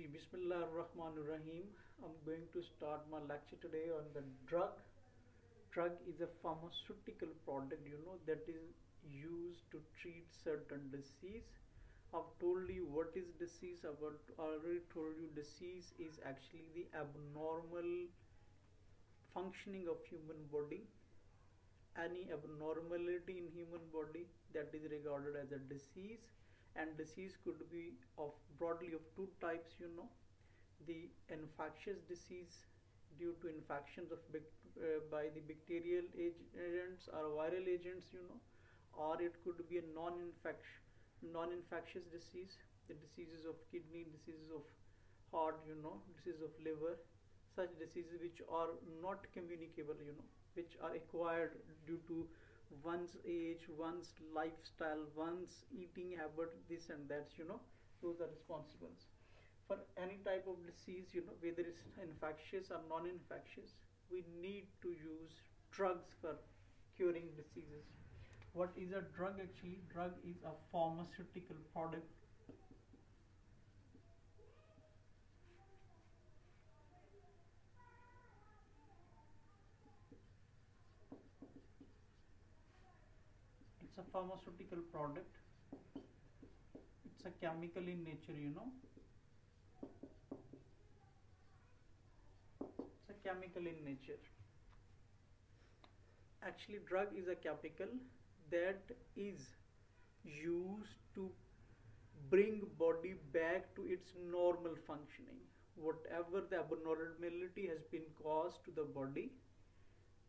Ji, Bismillah ar-Rahman ar-Rahim. I'm going to start my lecture today on the drug. Drug is a pharmaceutical product, you know, that is used to treat certain disease. I've told you what is disease. I've already told you disease is actually the abnormal functioning of human body. Any abnormality in human body that is regarded as a disease and disease could be of broadly of two types you know. The infectious disease due to infections of uh, by the bacterial agents or viral agents you know or it could be a non-infectious non-infectious disease the diseases of kidney diseases of heart you know diseases of liver such diseases which are not communicable you know which are acquired due to one's age one's lifestyle one's eating habit this and that you know those are responsible for any type of disease you know whether it's infectious or non-infectious we need to use drugs for curing diseases. What is a drug actually? Drug is a pharmaceutical product it's a pharmaceutical product. It's a chemical in nature you know. It's a chemical in nature. Actually drug is a chemical that is used to bring body back to its normal functioning. Whatever the abnormality has been caused to the body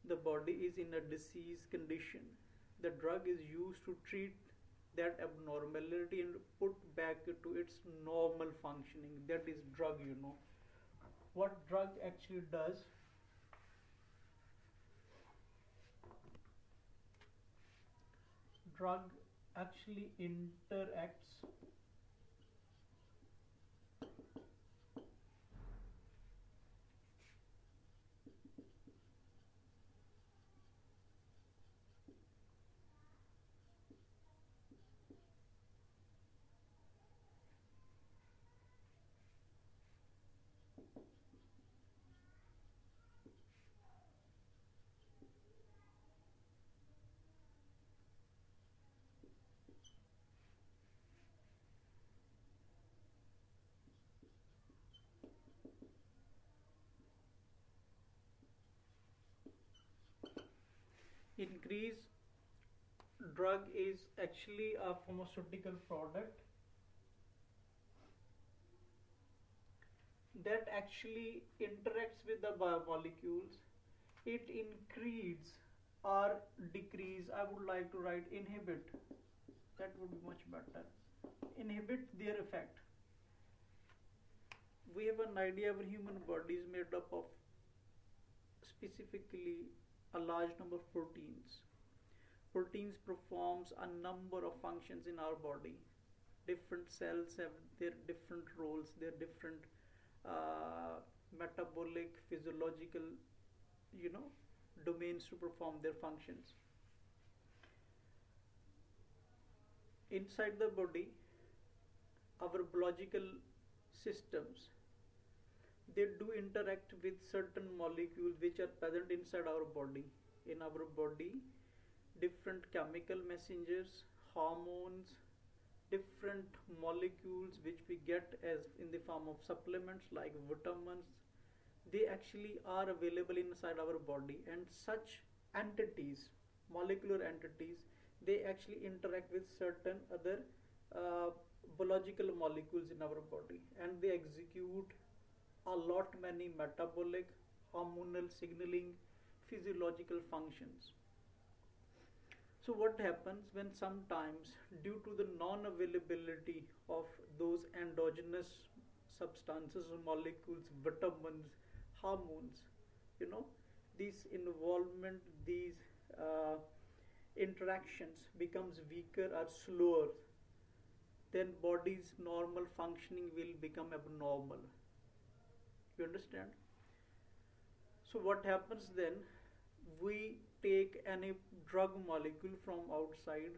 the body is in a disease condition the drug is used to treat that abnormality and put back to its normal functioning. That is drug you know. What drug actually does drug actually interacts increase drug is actually a pharmaceutical product that actually interacts with the biomolecules it increase or decrease I would like to write inhibit. That would be much better. Inhibit their effect. We have an idea our human body is made up of specifically a large number of proteins. Proteins performs a number of functions in our body. Different cells have their different roles, their different uh, metabolic, physiological, you know, domains to perform their functions. Inside the body, our biological systems they do interact with certain molecules which are present inside our body. In our body different chemical messengers hormones different molecules which we get as in the form of supplements like vitamins they actually are available inside our body. And such entities molecular entities they actually interact with certain other uh, biological molecules in our body. And they execute a lot many metabolic, hormonal signaling, physiological functions. So what happens when sometimes due to the non-availability of those endogenous substances molecules, vitamins, hormones, you know, this involvement, these uh, interactions becomes weaker or slower, then body's normal functioning will become abnormal you understand? So what happens then? We take any drug molecule from outside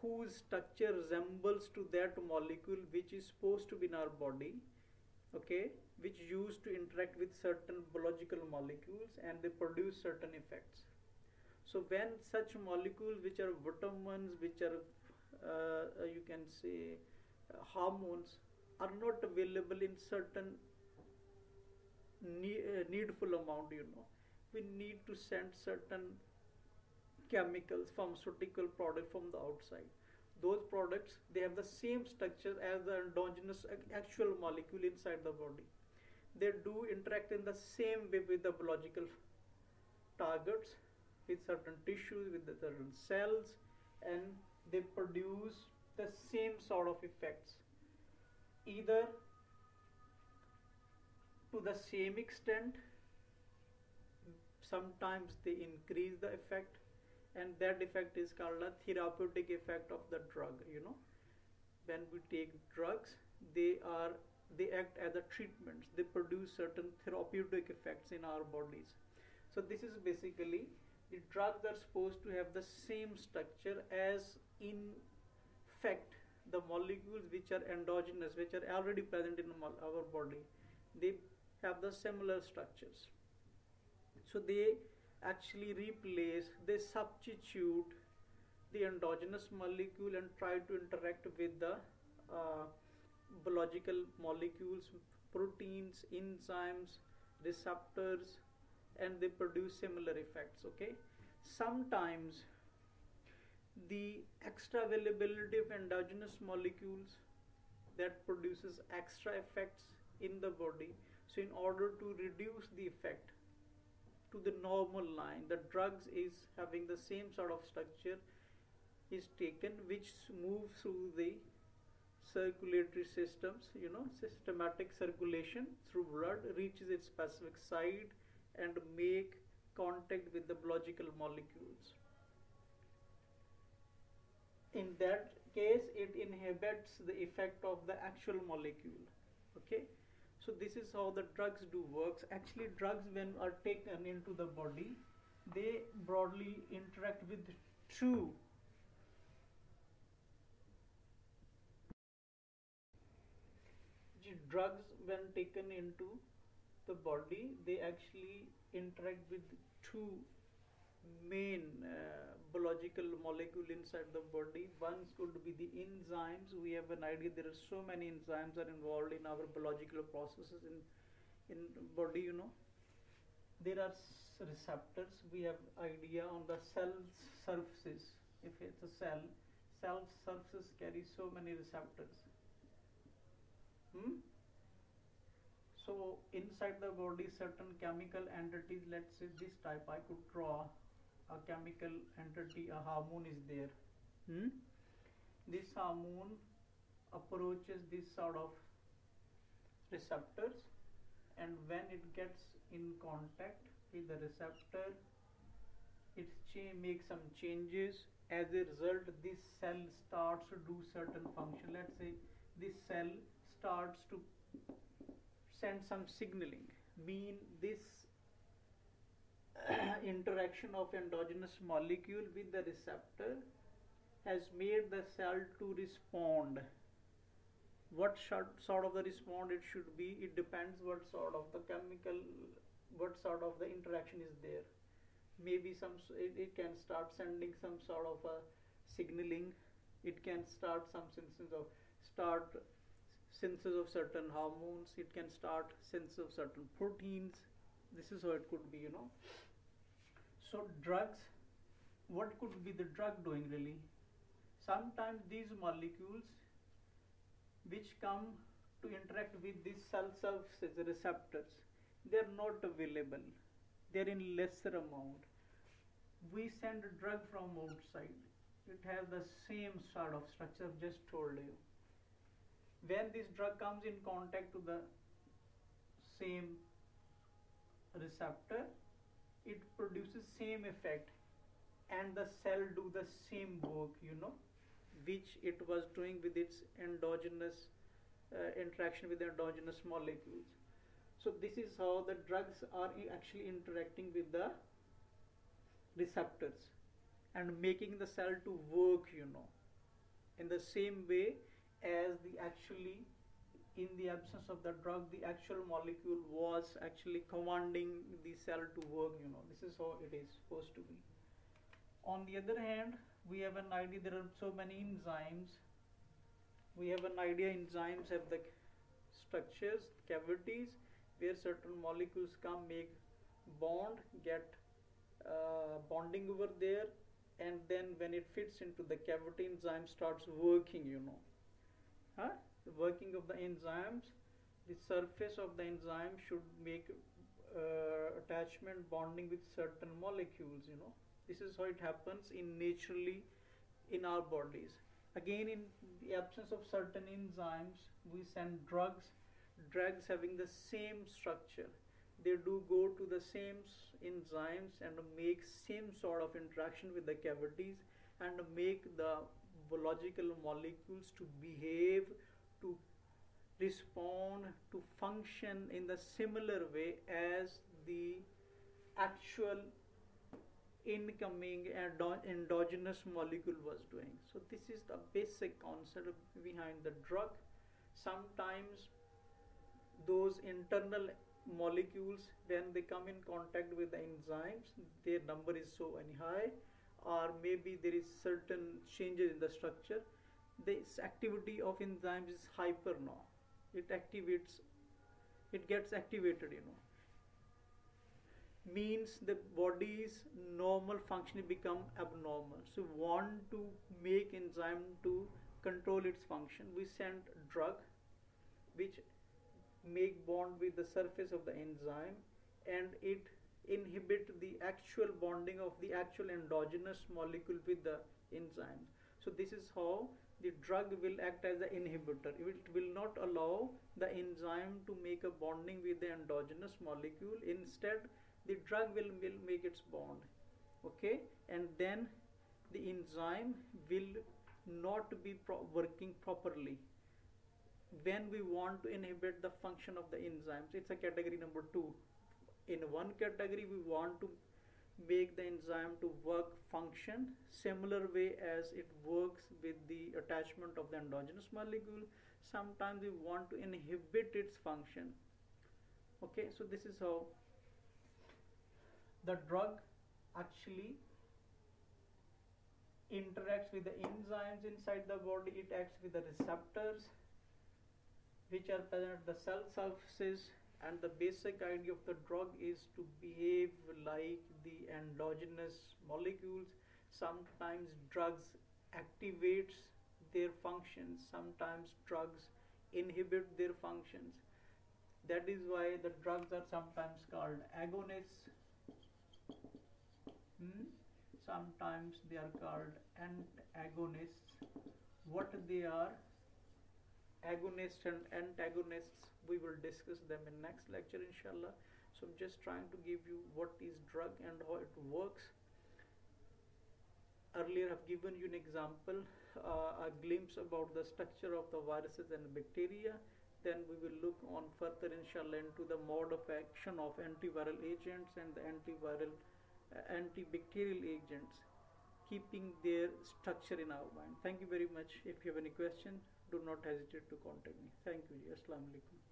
whose structure resembles to that molecule which is supposed to be in our body okay which used to interact with certain biological molecules and they produce certain effects. So when such molecules which are vitamins which are uh, you can say uh, hormones are not available in certain Eh, needful amount you know. We need to send certain chemicals pharmaceutical product from the outside. Those products they have the same structure as the endogenous actual molecule inside the body. They do interact in the same way with the biological targets with certain tissues with the certain cells and they produce the same sort of effects. Either to the same extent sometimes they increase the effect and that effect is called a therapeutic effect of the drug you know. When we take drugs they are they act as a treatments. They produce certain therapeutic effects in our bodies. So this is basically the drugs are supposed to have the same structure as in fact the molecules which are endogenous which are already present in our body. They have the similar structures so they actually replace, they substitute the endogenous molecule and try to interact with the uh, biological molecules, proteins, enzymes, receptors, and they produce similar effects. Okay, sometimes the extra availability of endogenous molecules that produces extra effects in the body. So, in order to reduce the effect, to the normal line the drugs is having the same sort of structure is taken which moves through the circulatory systems you know systematic circulation through blood reaches its specific site and make contact with the biological molecules. In that case it inhibits the effect of the actual molecule okay so this is how the drugs do works. Actually drugs when are taken into the body they broadly interact with two drugs when taken into the body they actually interact with two main uh, biological molecule inside the body. One could be the enzymes. We have an idea there are so many enzymes are involved in our biological processes in in body. You know, there are receptors. We have idea on the cell surfaces. If it's a cell, cell surfaces carry so many receptors. Hmm? So inside the body, certain chemical entities, let's say this type, I could draw a chemical entity, a hormone is there. Hmm? This hormone approaches this sort of receptors and when it gets in contact with the receptor it makes some changes as a result this cell starts to do certain function let's say this cell starts to send some signaling mean this interaction of endogenous molecule with the receptor has made the cell to respond. What sort of the respond it should be it depends what sort of the chemical what sort of the interaction is there. Maybe some it, it can start sending some sort of a signaling. It can start some synthesis of start synthesis of certain hormones. It can start synthesis of certain proteins this is how it could be you know so drugs, what could be the drug doing really? Sometimes these molecules which come to interact with these cell surfaces receptors, they are not available. They are in lesser amount. We send a drug from outside. It has the same sort of structure I've just told you. When this drug comes in contact to the same receptor, it produces same effect and the cell do the same work you know which it was doing with its endogenous uh, interaction with the endogenous molecules. So this is how the drugs are actually interacting with the receptors and making the cell to work you know in the same way as the actually in the absence of the drug the actual molecule was actually commanding the cell to work you know. This is how it is supposed to be. On the other hand we have an idea there are so many enzymes. We have an idea enzymes have the structures cavities where certain molecules come make bond get uh, bonding over there and then when it fits into the cavity enzyme starts working you know. Huh? The working of the enzymes the surface of the enzyme should make uh, attachment bonding with certain molecules you know. This is how it happens in naturally in our bodies. Again in the absence of certain enzymes we send drugs. Drugs having the same structure. They do go to the same enzymes and make same sort of interaction with the cavities and make the biological molecules to behave to respond to function in the similar way as the actual incoming endogenous molecule was doing. So this is the basic concept behind the drug. Sometimes those internal molecules when they come in contact with the enzymes their number is so high or maybe there is certain changes in the structure this activity of enzymes is hyper now it activates it gets activated you know. Means the body's normal functioning become abnormal. So want to make enzyme to control its function we send drug which make bond with the surface of the enzyme and it inhibit the actual bonding of the actual endogenous molecule with the enzyme. So this is how the drug will act as an inhibitor. It will not allow the enzyme to make a bonding with the endogenous molecule. Instead the drug will, will make its bond. Okay? And then the enzyme will not be pro working properly. When we want to inhibit the function of the enzymes it's a category number two. In one category we want to make the enzyme to work function similar way as it works with the attachment of the endogenous molecule. Sometimes we want to inhibit its function. Okay so this is how the drug actually interacts with the enzymes inside the body. It acts with the receptors which are present at the cell surfaces and the basic idea of the drug is to behave like the endogenous molecules. Sometimes drugs activates their functions. Sometimes drugs inhibit their functions. That is why the drugs are sometimes called agonists. Hmm? sometimes they are called antagonists. What they are? Agonists and antagonists we will discuss them in next lecture inshallah. So I'm just trying to give you what is drug and how it works. Earlier I've given you an example uh, a glimpse about the structure of the viruses and bacteria. Then we will look on further inshallah into the mode of action of antiviral agents and the antiviral uh, antibacterial agents keeping their structure in our mind. Thank you very much. If you have any question do not hesitate to contact me. Thank you. Assalamu alaikum